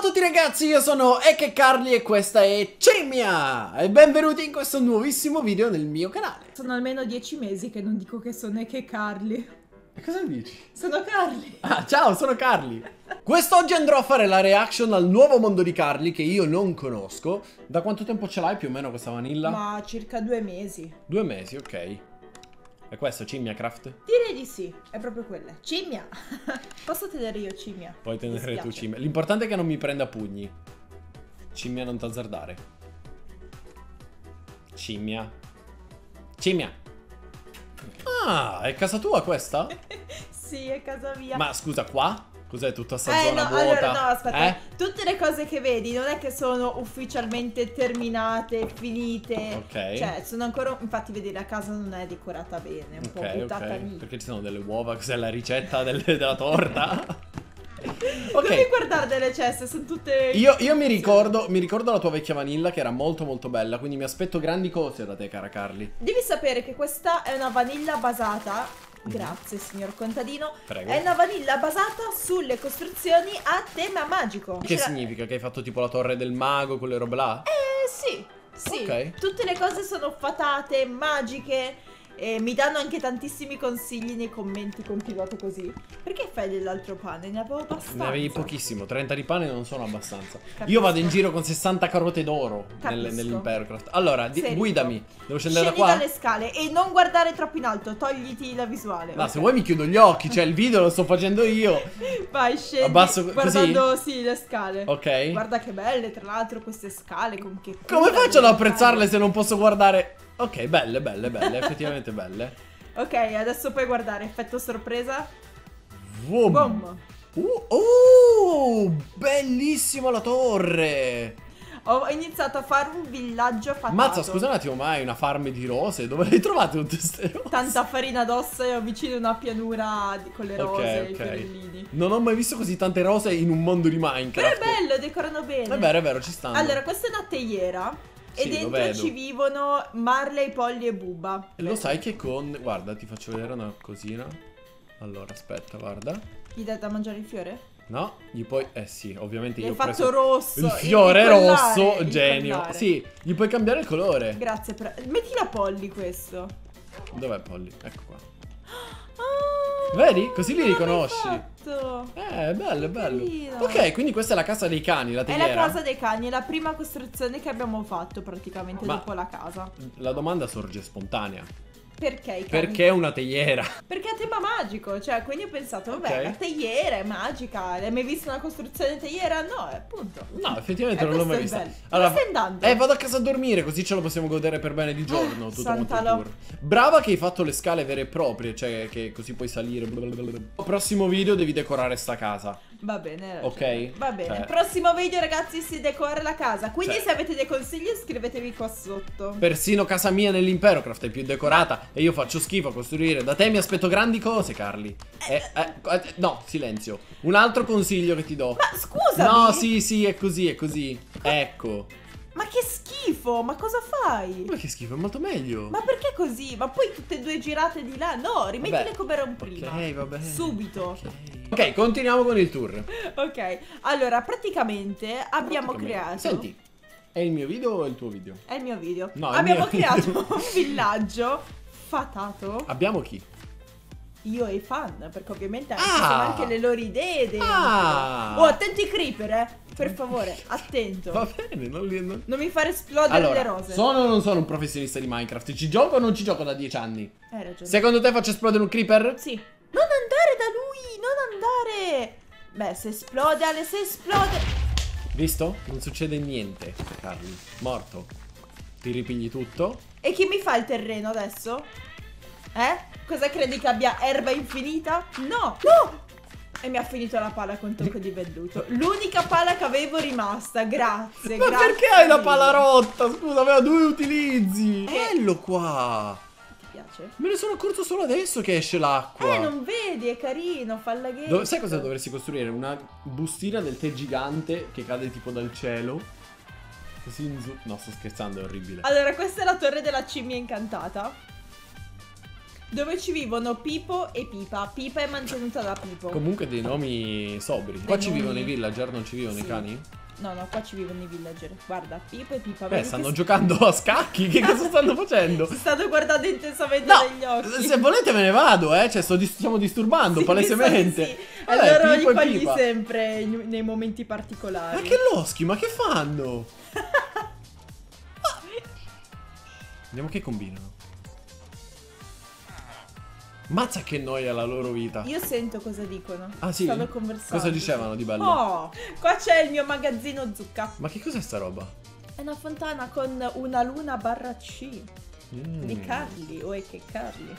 a tutti ragazzi, io sono Eke Carli e questa è Cimmia E benvenuti in questo nuovissimo video nel mio canale Sono almeno dieci mesi che non dico che sono Eke Carli. E cosa dici? Sono Carli. Ah, ciao, sono Carli Quest'oggi andrò a fare la reaction al nuovo mondo di Carli che io non conosco Da quanto tempo ce l'hai più o meno questa vanilla? Ma circa due mesi. Due mesi, ok È questo Cimmia Craft? Direi di sì, è proprio quella. Cimmia. Posso tenere io Cimmia? Puoi tenere tu. Cimmia L'importante è che non mi prenda pugni Cimmia non t'azzardare Cimmia Cimmia Ah, è casa tua questa? Sì, è casa mia. Ma scusa, qua? Cos'è tutta sta eh zona no, vuota? allora no, aspetta. Eh? Tutte le cose che vedi non è che sono ufficialmente terminate, finite. Ok. Cioè, sono ancora. Infatti, vedi, la casa non è decorata bene, è un po' Ok, buttata ok. lì. Perché ci sono delle uova, cos'è la ricetta del- della torta? Ok. guardare delle ceste, sono tutte. Io, io mi, ricordo, mi ricordo la tua vecchia vanilla che era molto molto bella, quindi mi aspetto grandi cose da te, cara Carli. Devi sapere che questa è una vanilla basata. Grazie, signor contadino. Prego. È una vanilla basata sulle costruzioni a tema magico. Che C'era- significa? Che hai fatto tipo la torre del mago, quelle robe là? Eh sì, sì. Ok. Tutte le cose sono fatate, magiche. E mi danno anche tantissimi consigli nei commenti continuato così. Perché fai dell'altro pane? Ne avevo abbastanza. Ne avevi pochissimo, 30 di pane non sono abbastanza. Capisco. Io vado in giro con 60 carote d'oro nel- Capisco. nell'impero craft. Allora, di- guidami. Devo scendere da Scendi qua? dalle scale e non guardare troppo in alto, togliti la visuale. No, ok? se vuoi mi chiudo gli occhi, cioè il video lo sto facendo io. Vai, scendi Abbasso così? guardando sì le scale. Ok. Guarda che belle, tra l'altro, queste scale con che Come faccio ad apprezzarle se non posso guardare? Ok, belle, belle, belle, effettivamente belle. Ok, adesso puoi guardare effetto sorpresa. Boom. Boom. Uh, oh, bellissima la torre. Ho iniziato a fare un villaggio fatato. Mazza, scusa un attimo, ma hai una farm di rose? Dove le hai trovate tutte queste rose? Tanta farina addosso e ho vicino una pianura con le rose e Ok, i fiorellini. Non ho mai visto così tante rose in un mondo di Però Minecraft. è bello, decorano bene. È vero, è vero, ci stanno. Allora, questa è una teiera. Sì, e lo dentro ci vivono Marley, Polly e Bubba. E lo sai che con... Guarda, ti faccio vedere una cosina. Allora, aspetta, guarda. Gli dai da mangiare il fiore? No, gli puoi... Eh sì, ovviamente Gli io ho fatto rosso. Il fiore il collare, rosso, genio. collare. Sì, gli puoi cambiare il colore. Grazie per... Metti la Polly questo. Dov'è Polly? Ecco qua. Ah, Vedi? Così li l'hai riconosci. Eh, bello, bello. Carino. Ok, quindi questa è la casa dei cani, la È teiera. la casa dei cani, è la prima costruzione che abbiamo fatto praticamente Ma- dopo la casa. La domanda sorge spontanea. Perché? Perché una teiera? Perché è a tema magico, cioè quindi ho pensato, vabbè, Ok. la teiera è magica, hai mai visto una costruzione teiera? No, è appunto. No, effettivamente Eh, non l'ho mai vista. bello. Dove stai andando? Eh, vado a casa a dormire, così ce lo possiamo godere per bene di giorno. Ah, tutto Santalo. Brava che hai fatto le scale vere e proprie, cioè che così puoi salire. blablabla. Prossimo video devi decorare sta casa. Va bene, Ok. Va bene. Cioè- Prossimo video, ragazzi, si decora la casa. Quindi, Cioè- se avete dei consigli, scrivetevi qua sotto. Persino casa mia nell'impero craft è più decorata e io faccio schifo a costruire. Da te mi aspetto grandi cose, Carli. Eh, eh, eh, no, silenzio. Un altro consiglio che ti do. Ma scusami! No, sì, sì, è così, è così. Ecco. Ma che schifo! Ma cosa fai? Ma che schifo, è molto meglio. Ma perché così? Ma poi tutte e due girate di là? No, rimettile Vabbè. come erano prima. Ok, va bene. Subito. Ok. Ok, continuiamo con il tour. Ok, allora praticamente abbiamo Praticamente. creato. Senti, è il mio video o è il tuo video? È il mio video. No, abbiamo creato un villaggio fatato. Abbiamo chi? Io e i fan, perché ovviamente Ah! sono anche le loro idee. dentro. Ah! Oh, attenti creeper, eh. Per favore, attento. Va bene, non li... non- Non mi fare esplodere le Allora, rose. sono o non sono un professionista di Minecraft? Ci gioco o non ci gioco da 10 anni? Hai ragione. Secondo te faccio esplodere un creeper? Sì. Non andare non andare. Beh, se esplode, Ale, se esplode. Visto? Non succede niente, Carli. Morto. Ti ripigli tutto? E chi mi fa il terreno adesso? Eh? Cosa credi che abbia erba infinita? No! No! E mi ha finito la pala con tocco di velluto. L'unica pala che avevo rimasta, grazie. Ma grazie perché hai la pala rotta? Scusa, aveva due utilizzi. Eh. Bello qua. Piace? Me ne sono accorto solo adesso che esce l'acqua. Eh, non vedi, è carino, fa laghetto. Dove- sai cosa dovresti costruire? Una bustina del tè gigante che cade tipo dal cielo. Così in zu- No, sto scherzando, è orribile. Allora, questa è la torre della cimmia incantata. Dove ci vivono Pipo e Pipa. Pipa è mantenuta da Pipo. Comunque dei nomi sobri. Qua ci nomi- vivono i villager, non ci vivono i Sì. cani? No, no, qua ci vivono i villager. Guarda, Pipo e Pipa. Beh, stanno che giocando a scacchi. Che cosa stanno facendo? stanno guardando intensamente No, negli occhi. se volete me ne vado, eh. Cioè, dis- stiamo disturbando Sì, palesemente. sì. Vabbè, allora Pippo li fagli Pipa. sempre nei momenti particolari. Ma che loschi, ma che fanno? Vediamo che combinano. Mazza che noia la loro vita. Io sento cosa dicono. Ah, sì? Stanno conversando. Cosa dicevano di bello? Oh, qua c'è il mio magazzino zucca. Ma che cos'è sta roba? È una fontana con una luna barra C. Mm. Di Carli. O è che Carli.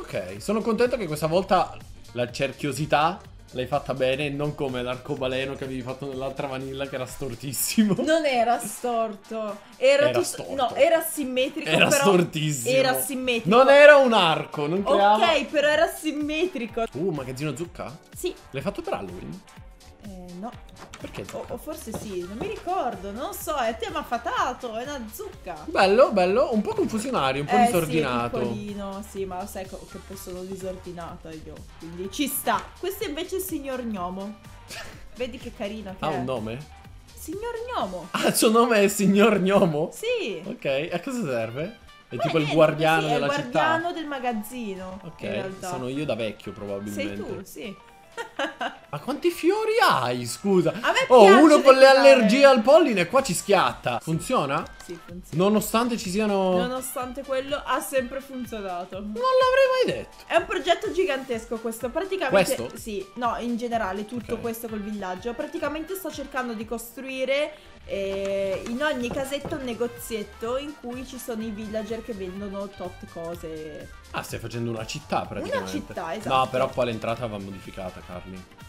Ok, sono contento che questa volta la cerchiosità l'hai fatta bene non come l'arcobaleno che avevi fatto nell'altra vanilla che era stortissimo. Non era storto. Era, Era tutto- storto. No, era simmetrico. Era stortissimo. Era simmetrico. Non era un arco, non creava... Ok, però era simmetrico. Uh, magazzino zucca? Sì. L'hai fatto per Halloween? No. Perché O, o forse sì, non mi ricordo, non so, è tema fatato, è una zucca. Bello, bello, un po' confusionario, un po' eh, disordinato. Sì, piccolino, sì, ma lo sai che poi sono disordinata io, quindi ci sta. Questo invece è il signor Gnomo. Vedi che carino che ha è. un nome? Signor Gnomo. Ah, il suo nome è Signor Gnomo? Sì. Ok, a cosa serve? È Beh, tipo il guardiano sì, della è il città. guardiano del magazzino. Ok, sono io da vecchio probabilmente. Sei tu, sì. Ma quanti fiori hai, scusa? A me Oh, piace uno con le allergie al polline qua ci schiatta. Funziona? Sì, funziona. Nonostante ci siano... Nonostante quello, ha sempre funzionato. Non l'avrei mai detto. È un progetto gigantesco questo, praticamente Questo? Sì, no, in generale tutto Ok. questo col villaggio. Praticamente sto cercando di costruire eh, in ogni casetta un negozietto in cui ci sono i villager che vendono tot cose. Ah, stai facendo una città praticamente. città, esatto. No, però poi l'entrata va modificata, Carli.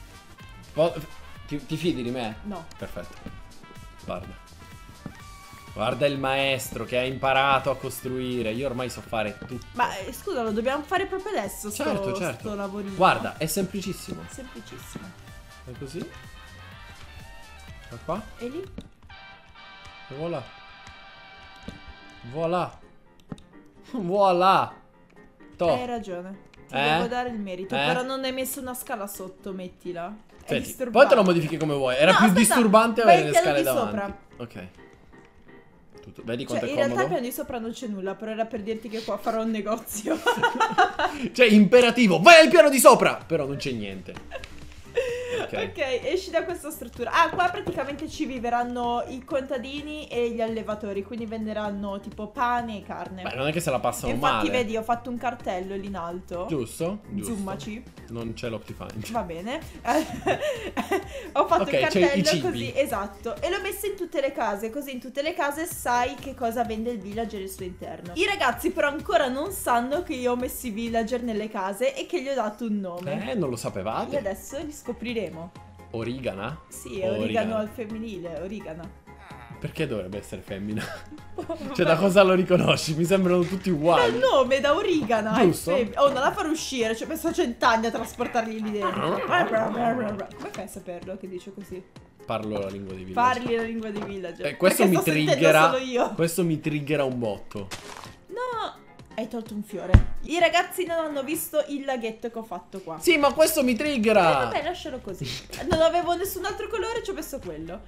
Ti, ti fidi di me? No. Perfetto. Guarda. Guarda il maestro che ha imparato a costruire. Io ormai so fare tutto. Ma eh, scusa, lo dobbiamo fare proprio adesso sto, Certo, certo. sto lavorino. Guarda, è semplicissimo. Semplicissimo. È così. Da qua. E lì? E voilà. Voilà. Voilà. Toh. Hai ragione. Ti Eh? devo dare il merito. Eh? Però non hai messo una scala sotto, mettila. Senti, poi te lo modifichi come vuoi. Era No, più aspetta, disturbante avere le scale di davanti. Ok. Tutto- Vedi Cioè, quanto in è realtà al comodo? piano di sopra non c'è nulla, però era per dirti che qua farò un negozio. Cioè, imperativo, vai al piano di sopra! Però non c'è niente. Ok. ok, esci da questa struttura. Ah, qua praticamente ci viveranno i contadini e gli allevatori, quindi venderanno tipo pane e carne. Beh, non è che se la passano Infatti, male. vedi, ho fatto un cartello lì in alto. Giusto? Giusto. Zoomaci. Non c'è l'Optifine. Va bene. ho fatto Ok, un cartello così, esatto. E l'ho messo in tutte le case, così in tutte le case sai che cosa vende il villager al suo interno. I ragazzi però ancora non sanno che io ho messo i villager nelle case e che gli ho dato un nome. Eh, non lo E sapevate? adesso li scopriremo. Origana? Sì, è origano al femminile, origana. Perché dovrebbe essere femmina? Cioè, da cosa lo riconosci? Mi sembrano tutti uguali. nome, da origana. Giusto. Oh, non la farò uscire, ci ho messo cent'anni a trasportarli lì dentro. Come fai a saperlo che dice così? Parlo la lingua di Village. Parli la lingua di villager. Eh, questo Perché mi triggera. Questo mi triggera un botto. No, hai tolto un fiore. I ragazzi non hanno visto il laghetto che ho fatto qua. Sì, ma questo mi Eh, triggera. vabbè, lascialo così. Non avevo nessun altro colore, ci ho messo quello.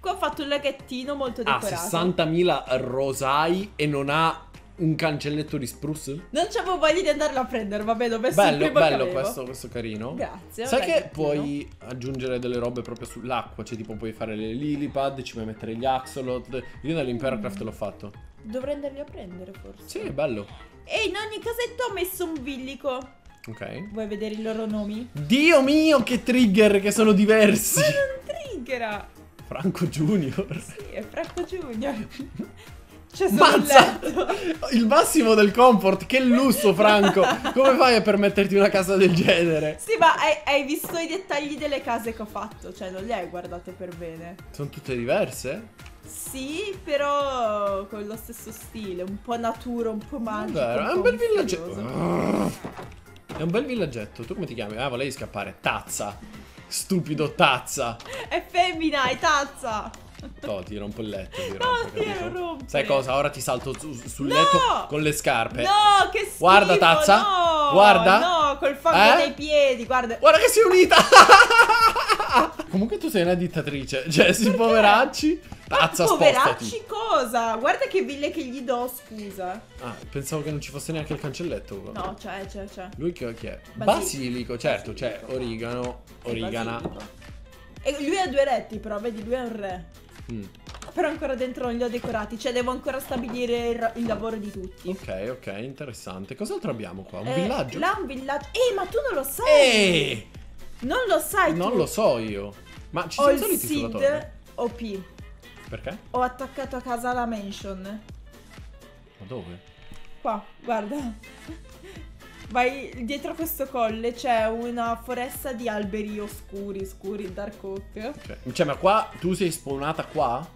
Qua ho fatto un laghettino molto ha decorato. 60.000 rosai e non ha un cancelletto di spruce? Non c'avevo voglia di andarlo a prendere, vabbè, messo il Bello, bello questo, questo carino. Grazie. Sai che puoi aggiungere delle robe proprio sull'acqua? Cioè, tipo, puoi fare le lilipad, ci puoi mettere gli axolot. Io nell'Imperacraft l'ho fatto. Dovrei andarli a prendere, forse. Sì, è bello. E in ogni casetto ho messo un villico. Ok. Vuoi vedere i loro nomi? Dio mio, che trigger che sono diversi. Ma non triggera. Franco Junior. Sì, è Franco Junior. C'è solo il Mazza! letto. Il massimo del comfort, che lusso, Franco! Come fai a permetterti una casa del genere? Sì, ma hai, hai visto i dettagli delle case che ho fatto? Cioè, non le hai guardate per bene. Sono tutte diverse? Sì, però con lo stesso stile, un po' natura, un po' magico. Vero, è po' un bel villaggetto. È un bel villaggetto. Tu come ti chiami? Ah, volevi scappare. Tazza. Stupido tazza. È femmina, è tazza. No, ti rompo il letto. Ti No, rompo, ti capito? rompere. Sai cosa? Ora ti salto su- sul No! letto con le scarpe. No, che schifo, Guarda, tazza. no, Guarda. No, col fango Eh? nei piedi, guarda. Guarda che si è unita! Comunque tu sei una dittatrice. Cioè, si poveracci. Tazza, Poveracci spostati. cosa? Guarda che ville che gli do, scusa. Ah, pensavo che non ci fosse neanche il cancelletto. No, c'è, c'è, c'è. Lui che, chi è? Basilico. Basilico, certo, c'è origano, È origana. E lui ha due retti, però, vedi, lui è un re. Mm. Però ancora dentro non li ho decorati, cioè devo ancora stabilire il, il lavoro di tutti. Ok, ok, interessante. Cos'altro abbiamo qua? Un Eh, villaggio? Là un villaggio. Eh, ma tu non lo sai! Eeeh! Non lo sai Non tu. lo so io. Ma ci Ho il saliti sulla torre? SID OP. Perché? Ho attaccato a casa la mansion. Ma dove? Qua, guarda. Vai dietro questo colle, c'è una foresta di alberi oscuri, scuri, dark oak. Cioè, cioè, ma qua tu sei spawnata qua?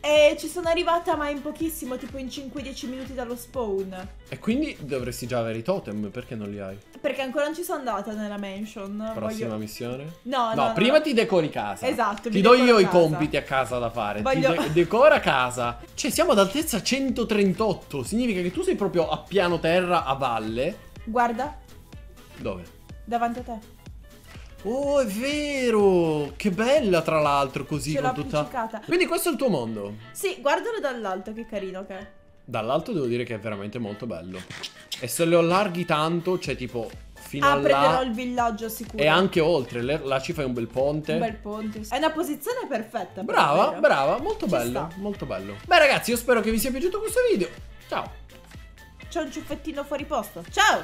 E ci sono arrivata ma in pochissimo, tipo in 5-10 minuti dallo spawn. E quindi dovresti già avere i totem, perché non li hai? Perché ancora non ci sono andata nella mansion. Prossima Voglio... missione? No, no, No, prima no. ti decori casa. Esatto, Ti do io i casa. compiti a casa da fare. Voglio- Ti de- decora casa. Cioè, siamo ad altezza 138. Significa che tu sei proprio a piano terra, a valle. Guarda, Dove? davanti a te. Oh, è vero! Che bella, tra l'altro, così Ce con tutta. appiccicata. Quindi questo è il tuo mondo. Sì, guardalo dall'alto, che carino che è. Dall'alto devo dire che è veramente molto bello. E se lo allarghi tanto, cioè tipo fino Ah, là il villaggio sicuro. e anche oltre, là ci fai un bel ponte. Un bel ponte. È una posizione perfetta. per Brava, davvero. brava, molto Ci bello, sta. molto bello. Beh ragazzi, io spero che vi sia piaciuto questo video. Ciao. C'è un ciuffettino fuori posto. Ciao!